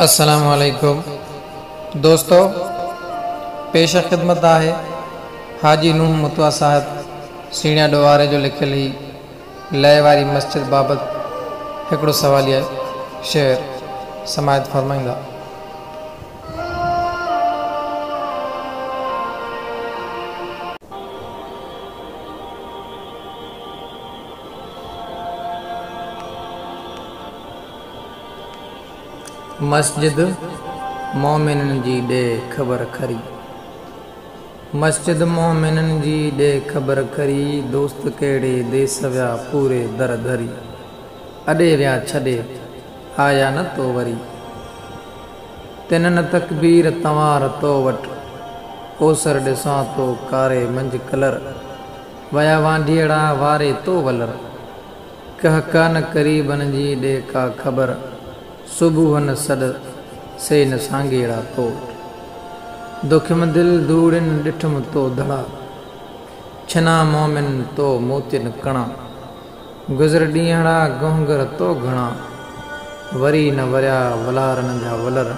اسلڪم دوستون پيش خدمت آهي هاجي ننهن متوا صاحب سيڻيا ڏوواري جو لکيل ئي لي واري مسجد بابت هڪڙو سواليا شير سمايت فرمائيندا مسجد مومنن جي ڏي خبر کري. مسجد مومنن جي ڏي خبر کري دوست ڪهڙي ديس ويا پوري در ڌري. اڏي ويا ڇڏي آيا نه تو وري. تنن تڪبير توار تو وٽ اوسر ڏسان تو ڪاري منجهه ڪلر. ويا وانڍيئڙا واري تو ولر. ڪه ڪانه قريبن جي ڏي ڪا خبر सुबुह न सॾ से न सांगेड़ा तो दुखिम दिलि धूड़िन ॾिठुमि तो धड़ा। छना मोमिन तो मोतियन कणा। गुज़र ॾींहड़ा गोंगर तो घणा। वरी न वरिया वलारनि जा वलर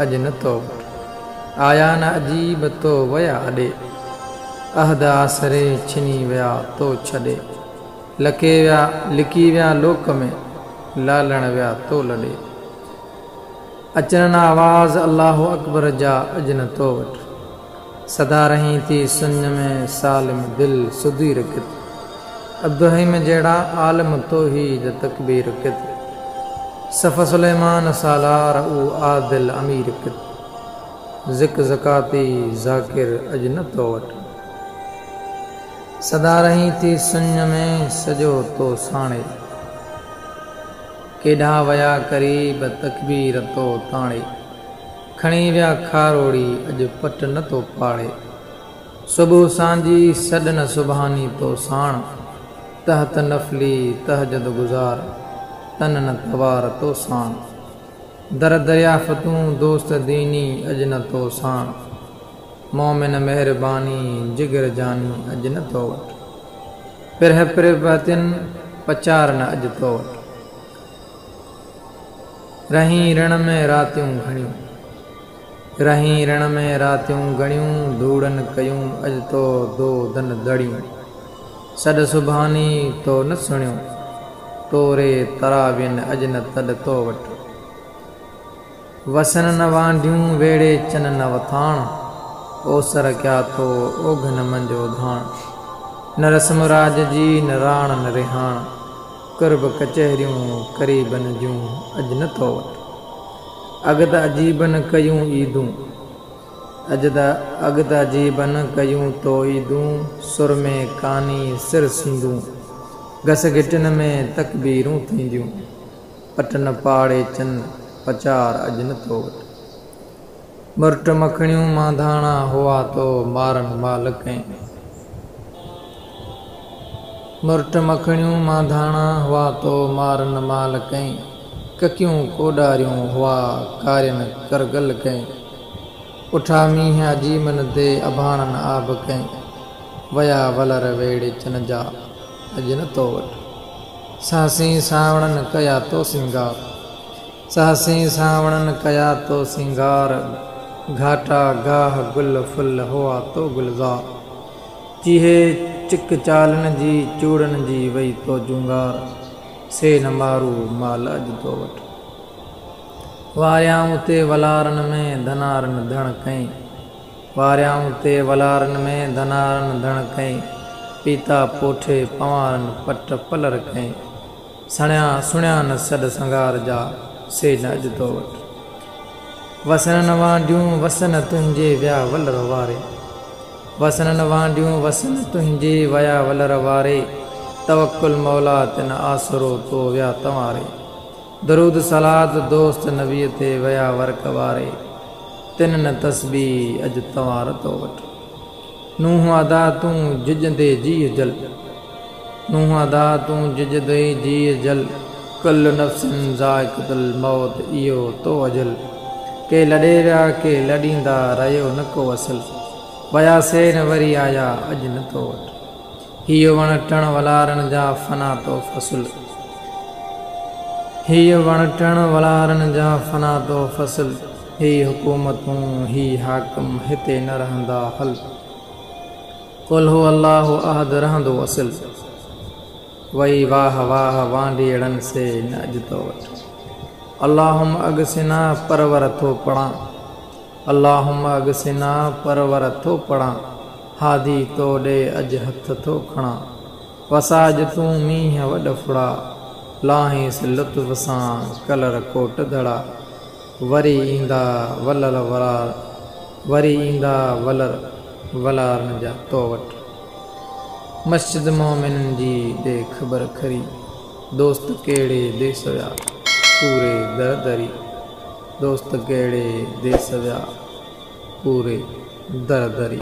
अॼु न तो आया न अजीब तो वया अॾे अहद आसरे छिनी विया तो छॾे लके विया, लिकी विया लोक में لالڻ ويا تو لڏي. اچن آواز الله اڪبر جا اجن تو وٽ سدا رهي ٿي سن ۾ سالم دل سڌير ڪت. ابدهيم جهڙا عالم تو هي ج تڪبير ڪت. سف سليمان سالار او عادل امير ڪت. زڪ زڪاتي ذاڪر اجن تو وٽ سدا رهي ٿي سن ۾ سڄو تو ساڻي ڪيڏا ويا قريب تڪبير تو تاڻي کڻي ويا کاروڙي اڄ پٽ نه تو پاڙي صبح سانجهي نه سڀاني تو ساڻ تحت نفلي تهجد گذار تن نه توار تو ساڻ در دريافتون دوست ديني اڄ نه تو ساڻ مومن مهرباني جگر جاني اڄ نه تو پره پر پچار نه اڄ تو وٽ رهي رڻ ۾ راتيون گهڻيون. رهي رڻ ۾ راتيون گهڻيون ڌوڙن ڪيون اڄ تو دو ڌن دڙيون. سڏ سڀاني تو نه سڻيون توري تراوين اڄ نه تڏ تو وٽ وسن نه وانڊيون ويڙي چن نه وٿاڻ اوسر ڪيا تو اوگهن منجهو ڌاڻ. نه رسم راج جي نه راڻ نه رهاڻ ڪرب ڪچهريون قريبن جون اڄ نٿو وٽ اڳت اجيبن ڪيون ايدون اڄ ته اڳت اجيبن ڪيون تو ايدون سر ۾ ڪاني سر سنڌون گهس گٽن ۾ تڪبيرون ٿينديون. پٽن پاڙي چن پچار اڄ نٿو وٽ مرٽ مکڻيون مانڌاڻا هئا تو مارن مال ڪنهن مرٽ مکڻيون مانڌاڻا هئا تو مال ڪئي. ڪڪيون ڪوڊاريون هئا ڪارين ڪرگل ڪئي. اٺا مينهن اجيمن تي اڀاڻن آب ڪئي. ويا ولر ويڙي چن جا اڄ نٿو وٽ ساسي ساوڻن ڪيا تو سنگار. ساسي ساوڻن ڪيا تو سنگار. گهاٽا گاهه گل فل هئا تو گلزار. چيهي चिक चालनि जी, चूड़नि जी वई तो जुंगार। से न मारू माल अॼु तो वटि। वारियाऊं ते वलारनि में धनारनि धण कई वारियाऊं ते वलारनि में धनारनि धण कई पीता पोठे पवारनि पट पलर कई सणिया सुणिया न सॾ संगार जा, से न तो वटि। वसन वांडियूं वसन तुंहिंजे विया वलर वारे। وسن نه وانڊيون وسن تنهنجي ويا ولر واري. توڪل مولا تن آسرو تو ويا تواري. درود سلاد دوست نبيءَ تي ويا ورڪ واري. تن نه تسبي اڄ توار تو وٽ ننهن ادا تون ججندي جيءَ جل. ننهن ادا تون ججندي جيءَ جل. ڪل زائقتل موت اهو تو اجل. ڪي لڏي ويا ڪي لڏيندا رهيو نه ڪو اصل وياسي نه وري آيا اڄ نٿو وٽ هيءَ وڻ ٽڻ ولارن جا فنا تو فسل هيءَ وڻ ٽڻ ولارن جا فنا تو فصل هي حڪومتون هي حاڪم هتي نه رهندا هل. ڪل هو الله عهد رهندو اسل وئي واهه واهه وانڊيڙن سي نه اڄ تو وٽ الاهم اڳسنا پرور ٿو پڙهان الاهم اڳسنا پرور ٿو پڙهان هادي تو ڏي اڄ هٿ ٿو کڻان. وساج تون مينهن وڏ ڦڙا لاهينس لطف سان ڪلر ڪوٽ ڌڙا. وري ايندا ولر ولار وري ايندا ولر ولارن جا تو وٽ مسجد مومنن جي ڏي خبر کري دوست ڪهڙي ديس ويا پوري در दरी दोस्त कहिड़े देस विया पूरे दर दरी